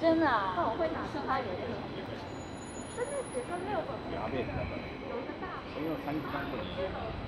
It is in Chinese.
真的啊？那我会打。真的六个？有一个大。三。